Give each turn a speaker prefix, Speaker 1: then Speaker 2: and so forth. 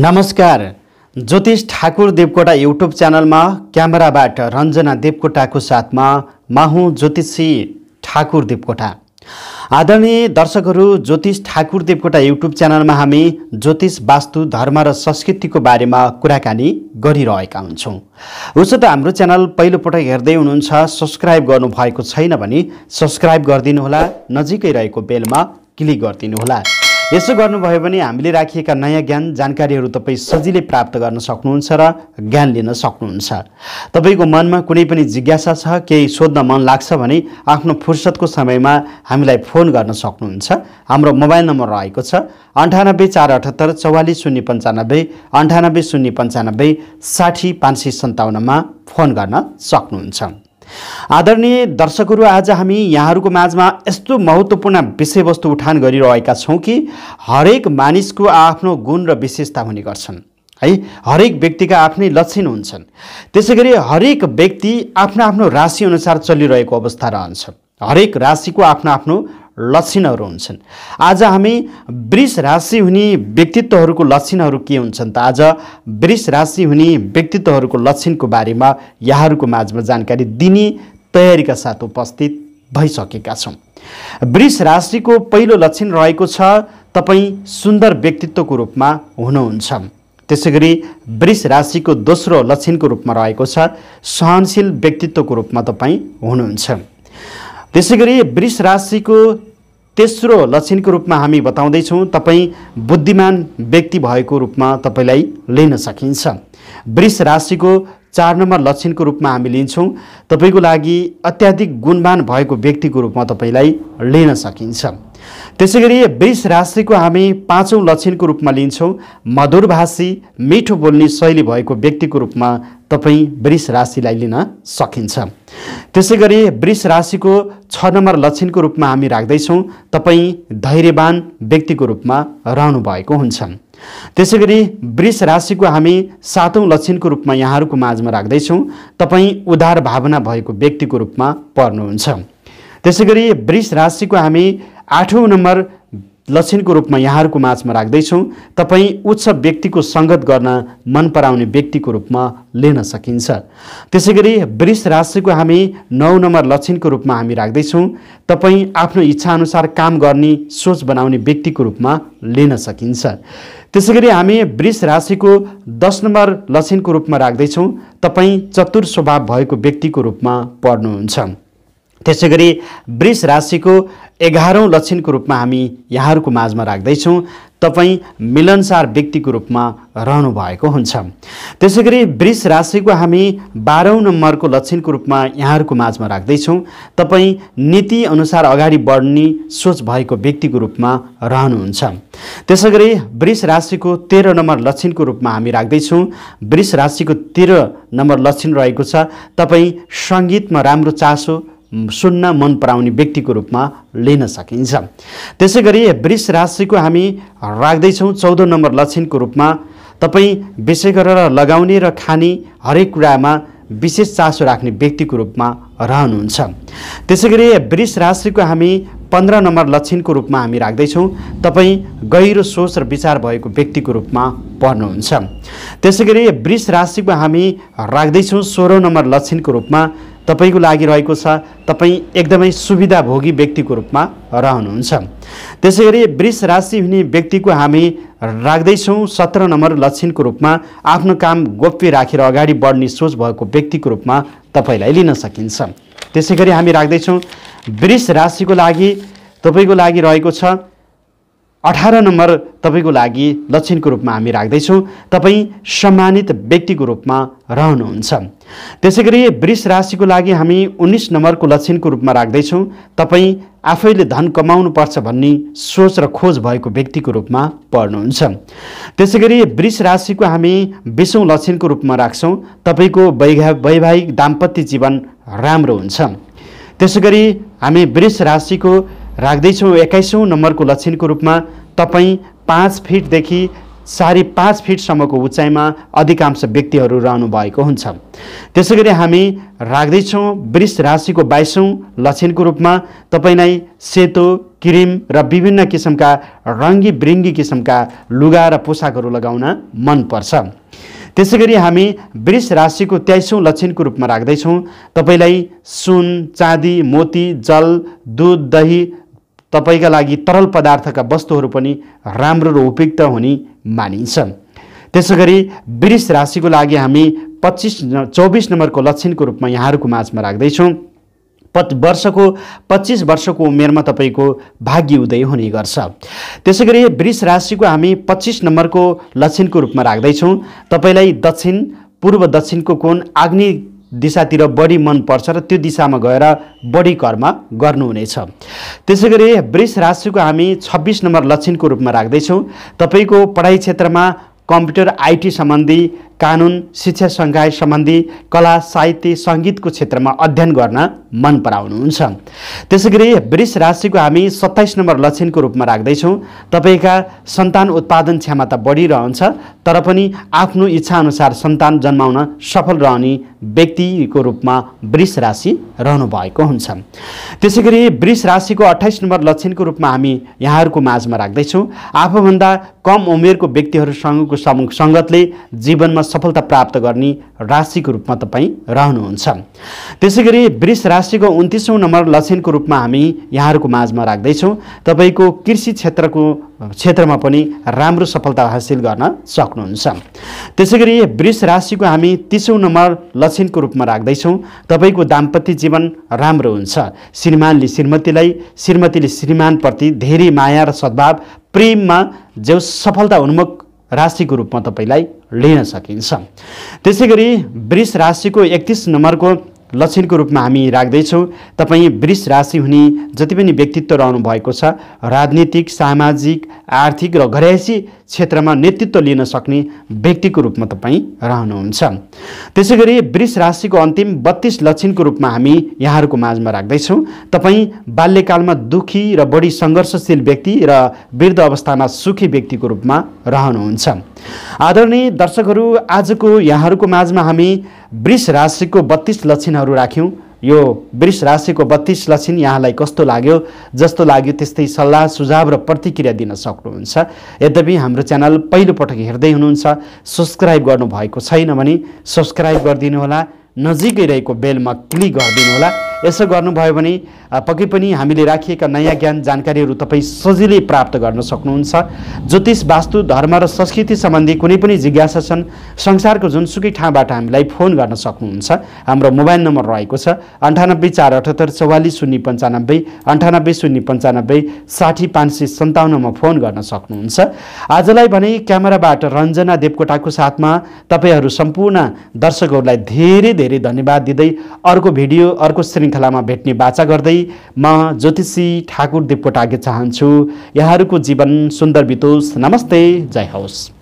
Speaker 1: नमस्कार। ज्योतिष ठाकुर देवकोटा युट्युब च्यानलमा क्यामेराबाट रञ्जना देवकोटाको साथमा म हुँ ज्योतिषी ठाकुर देवकोटा। आदरणीय दर्शकहरू ज्योतिष ठाकुर देवकोटा युट्युब च्यानलमा हामी ज्योतिष वास्तु धर्म र संस्कृतिको बारेमा कुराकानी गरिरहेका हुन्छौँ। उसो त हाम्रो च्यानल पहिलोपटक हेर्दै हुनुहुन्छ सब्सक्राइब गर्नुभएको छैन भने सब्सक्राइब गरिदिनुहोला नजिकै रहेको बेलमा क्लिक गरिदिनुहोला। यसो गर्नुभयो भने हामीले राखिएका नयाँ ज्ञान जानकारीहरू तपाईँ सजिलै प्राप्त गर्न सक्नुहुन्छ र ज्ञान लिन सक्नुहुन्छ। तपाईँको मनमा कुनै पनि जिज्ञासा छ केही सोध्न मन लाग्छ भने आफ्नो फुर्सदको समयमा हामीलाई फोन गर्न सक्नुहुन्छ। हाम्रो मोबाइल नम्बर रहेको छ अन्ठानब्बे चार अठहत्तर चौवालिस शून्य पन्चानब्बे अन्ठानब्बे शून्य पन्चानब्बे साठी पाँच सय सन्ताउन्नमा फोन गर्न सक्नुहुन्छ। आदरणीय दर्शकहरू आज हामी यहाँहरूको माझमा यस्तो महत्त्वपूर्ण विषयवस्तु उठान गरिरहेका छौँ कि हरेक मानिसको आफ्नो गुण र विशेषता हुने गर्छन्। है हरेक व्यक्तिका आफ्नै लक्षण हुन्छन्। त्यसै गरी हरेक व्यक्ति आफ्नो आफ्नो राशिअनुसार चलिरहेको अवस्था रहन्छ। हरेक राशिको आफ्नो आफ्नो लक्षणहरू हुन्छन्। आज हामी वृष राशि हुने व्यक्तित्वहरूको लक्षणहरू के हुन्छन् त? आज वृष राशि हुने व्यक्तित्वहरूको लक्षणको बारेमा यहाँहरूको माझमा जानकारी दिने तयारीका साथ उपस्थित भइसकेका छौँ। वृष राशिको पहिलो लक्षण रहेको छ तपाईँ सुन्दर व्यक्तित्वको रूपमा हुनुहुन्छ। त्यसै गरी वृष राशिको दोस्रो लक्षणको रूपमा रहेको छ सहनशील व्यक्तित्वको रूपमा तपाईँ हुनुहुन्छ। त्यसै गरी वृष राशिको तेस्रो लक्षणको रूपमा हामी बताउँदैछौँ तपाईँ बुद्धिमान व्यक्ति भएको रूपमा तपाईँलाई लिन सकिन्छ। वृष राशिको चार नम्बर लक्षणको रूपमा हामी लिन्छौँ तपाईँको लागि अत्याधिक गुणवान भएको व्यक्तिको रूपमा तपाईँलाई लिन सकिन्छ। त्यसै गरी वृष राशिको हामी पाँचौँ लक्षणको रूपमा लिन्छौँ मधुरभाषी मिठो बोल्ने शैली भएको व्यक्तिको रूपमा तपाईँ वृष राशिलाई लिन सकिन्छ। त्यसै गरी वृष राशिको छ नम्बर लक्षणको रूपमा हामी राख्दैछौँ। तपाईँ धैर्यवान व्यक्तिको रूपमा रहनु भएको हुन्छ। त्यसै गरी वृष राशिको हामी सातौँ लक्षणको रूपमा यहाँहरूको माझमा राख्दैछौँ। तपाईँ उदार भावना भएको व्यक्तिको रूपमा पर्नुहुन्छ। त्यसै गरी वृष राशिको हामी आठौँ नम्बर लक्षणको रूपमा यहाँहरूको माझमा राख्दैछौँ। तपाईँ उच्च व्यक्तिको सङ्गत गर्न मन पराउने व्यक्तिको रूपमा लिन सकिन्छ। त्यसै गरी वृष राशिको हामी नौ नम्बर लक्षणको रूपमा हामी राख्दैछौँ। तपाईँ आफ्नो इच्छाअनुसार काम गर्ने सोच बनाउने व्यक्तिको रूपमा लिन सकिन्छ। त्यसै गरी हामी वृष राशिको दस नम्बर लक्षणको रूपमा राख्दैछौँ। तपाईँ चतुर स्वभाव भएको व्यक्तिको रूपमा पर्नुहुन्छ। त्यसै गरी वृष राशिको एघारौँ लक्षणको रूपमा हामी यहाँहरूको माझमा राख्दैछौँ। तपाईँ मिलनसार व्यक्तिको रूपमा रहनु भएको हुन्छ। त्यसै गरी वृष राशिको हामी बाह्रौँ नम्बरको लक्षणको रूपमा यहाँहरूको माझमा राख्दैछौँ। तपाईँ नीति अनुसार अगाडि बढ्ने सोच भएको व्यक्तिको रूपमा रहनुहुन्छ। त्यसै गरी वृष राशिको तेह्र नम्बर लक्षणको रूपमा हामी राख्दैछौँ। वृष राशिको तेह्र नम्बर लक्षण रहेको छ। तपाईँ सङ्गीतमा राम्रो चासो सुन्न मन पराउने व्यक्तिको रूपमा लिन सकिन्छ। त्यसै गरी वृष राशिको हामी राख्दैछौँ चौध नम्बर लक्षणको रूपमा। तपाईँ विशेष गरेर लगाउने र खाने हरेक कुरामा विशेष चासो राख्ने व्यक्तिको रूपमा रहनुहुन्छ। त्यसै गरी वृष राशिको हामी पन्ध्र नम्बर लक्षणको रूपमा हामी राख्दैछौँ। तपाईँ गहिरो सोच र विचार भएको व्यक्तिको रूपमा पर्नुहुन्छ। त्यसै गरी वृष राशिको हामी राख्दैछौँ सोह्र नम्बर लक्षणको रूपमा। तपाईँको लागि रहेको छ। तपाईँ एकदमै सुविधाभोगी व्यक्तिको रूपमा रहनुहुन्छ। त्यसै गरी वृष राशि हुने व्यक्तिको हामी राख्दैछौँ सत्र नम्बर लक्षणको रूपमा। आफ्नो काम गोप्य राखेर अगाडि बढ्ने सोच भएको व्यक्तिको रूपमा तपाईँलाई लिन सकिन्छ। त्यसै गरी हामी राख्दैछौँ वृष राशिको लागि तपाईँको लागि रहेको छ। अठार नम्बर तपाईँको लागि लक्षणको रूपमा हामी राख्दैछौँ। तपाईँ सम्मानित व्यक्तिको रूपमा रहनुहुन्छ। त्यसै गरी वृष राशिको लागि हामी उन्नाइस नम्बरको लक्षणको रूपमा राख्दैछौँ। तपाईँ आफैले धन कमाउनुपर्छ भन्ने सोच र खोज भएको व्यक्तिको रूपमा पर्नुहुन्छ। त्यसै गरी वृष राशिको हामी बिसौँ लक्षणको रूपमा राख्छौँ। तपाईँको वैघा वैवाहिक दाम्पत्य जीवन राम्रो हुन्छ। त्यसै गरी हामी वृष राशिको राख्दैछौँ एक्काइसौँ नम्बरको लक्षणको रूपमा तपाईँ पाँच फिटदेखि साढे पाँच फिटसम्मको उचाइमा अधिकांश व्यक्तिहरू रहनु भएको हुन्छ। त्यसै गरी हामी राख्दैछौँ वृष राशिको बाइसौँ लक्षणको रूपमा तपाईँलाई सेतो क्रिम र विभिन्न किसिमका रङ्गी बृङ्गी किसिमका लुगा र पोसाकहरू लगाउन मनपर्छ। त्यसै गरी हामी वृष राशिको तेइसौँ लक्षणको रूपमा राख्दैछौँ। तपाईँलाई सुन चाँदी मोती जल दुध दही तपाईँका लागि तरल पदार्थका वस्तुहरू पनि राम्रो र उपयुक्त हुने मानिन्छ त्यसै गरी वृष राशिको लागि हामी पच्चिस चौबिस नम्बरको लक्षणको रूपमा यहाँहरूको माझमा राख्दैछौँ। पच वर्षको पच्चिस वर्षको उमेरमा तपाईँको भाग्य उदय हुने गर्छ। त्यसै गरी वृष राशिको हामी पच्चिस नम्बरको लक्षणको रूपमा राख्दैछौँ। तपाईँलाई दक्षिण पूर्व दक्षिणको कोण आग्नि दिशातिर बढी मन पर्छ र त्यो दिशामा गएर बढी कर्म गर्नुहुनेछ। त्यसै गरी वृष राशिको हामी छब्बिस नम्बर लक्षणको रूपमा राख्दैछौँ। तपाईँको पढाइ क्षेत्रमा कम्प्युटर आइटी सम्बन्धी कानुन शिक्षा सङ्घाय सम्बन्धी कला साहित्य सङ्गीतको क्षेत्रमा अध्ययन गर्न मन पराउनुहुन्छ। त्यसै गरी वृष राशिको हामी सत्ताइस नम्बर लक्षणको रूपमा राख्दैछौँ। तपाईँका सन्तान उत्पादन क्षमता बढिरहन्छ तर पनि आफ्नो इच्छाअनुसार सन्तान जन्माउन सफल रहने व्यक्तिको रूपमा वृष राशि रहनु भएको हुन्छ। त्यसै गरी वृष राशिको अठाइस नम्बर लक्षणको रूपमा हामी यहाँहरूको माझमा राख्दैछौँ। आफूभन्दा कम उमेरको व्यक्तिहरूसँगको सङ्गतले जीवनमा सफलता प्राप्त गर्ने राशिको रूपमा तपाईँ रहनुहुन्छ। त्यसै गरी वृष राशिको उन्तिसौँ नम्बर लक्षणको रूपमा हामी यहाँहरूको माझमा राख्दैछौँ। तपाईँको कृषि क्षेत्रको क्षेत्रमा पनि राम्रो सफलता हासिल गर्न सक्नुहुन्छ। त्यसै गरी वृष राशिको हामी तिसौँ नम्बर लक्षणको रूपमा राख्दैछौँ। तपाईँको दाम्पत्य जीवन राम्रो हुन्छ। श्रीमानले श्रीमतीलाई श्रीमतीले श्रीमानप्रति धेरै माया र सद्भाव प्रेममा जो सफलता उन्मुख राशिको रूपमा तपाईँलाई लिन सकिन्छ। त्यसै गरी वृष राशिको एकतिस नम्बरको लक्षणको रूपमा हामी राख्दैछौँ। तपाईँ वृष राशि हुने जति पनि व्यक्तित्व रहनु भएको छ राजनीतिक सामाजिक आर्थिक र घरैसी क्षेत्रमा नेतृत्व लिन सक्ने व्यक्तिको रूपमा तपाईँ रहनुहुन्छ। त्यसै गरी वृष राशिको अन्तिम बत्तिस लक्षणको रूपमा हामी यहाँहरूको माझमा राख्दैछौँ। तपाईँ बाल्यकालमा दुखी र बढी सङ्घर्षशील व्यक्ति र वृद्ध अवस्थामा सुखी व्यक्तिको रूपमा रहनुहुन्छ। आदरणीय दर्शकहरू आजको यहाँहरूको माझमा हामी वृष राशिको बत्तिस लक्षणहरू राख्यौँ। यो वृष राशिको बत्तिस लक्षण यहाँलाई कस्तो लाग्यो जस्तो लाग्यो त्यस्तै सल्लाह सुझाव र प्रतिक्रिया दिन सक्नुहुन्छ। यद्यपि हाम्रो च्यानल पहिलोपटक हेर्दै हुनुहुन्छ सब्सक्राइब गर्नुभएको छैन भने सब्सक्राइब गरिदिनुहोला नजिकै रहेको बेलमा क्लिक गरिदिनु होला यसो गर्नुभयो भने पक्कै पनि हामीले राखिएका नयाँ ज्ञान जानकारीहरू तपाईँ सजिलै प्राप्त गर्न सक्नुहुन्छ। ज्योतिष वास्तु धर्म र संस्कृति सम्बन्धी कुनै पनि जिज्ञासा छन् संसारको जुनसुकै ठाउँबाट हामीलाई फोन गर्न सक्नुहुन्छ। हाम्रो मोबाइल नम्बर रहेको छ अन्ठानब्बे चार अठहत्तर चौवालिस शून्य पन्चानब्बे अन्ठानब्बे शून्य पन्चानब्बे साठी पाँच सय सन्ताउन्नमा फोन गर्न सक्नुहुन्छ। आजलाई भने क्यामेराबाट रञ्जना देवकोटाको साथमा तपाईँहरू सम्पूर्ण दर्शकहरूलाई धेरै धेरै धन्यवाद दिँदै अर्को भिडियो अर्को श्रृङ्खलामा भेट्ने बाचा गर्दै म ज्योतिषी ठाकुर देवकोटागे चाहन्छु। यहाँहरूको जीवन सुन्दर बितोस्। नमस्ते। जय होस्।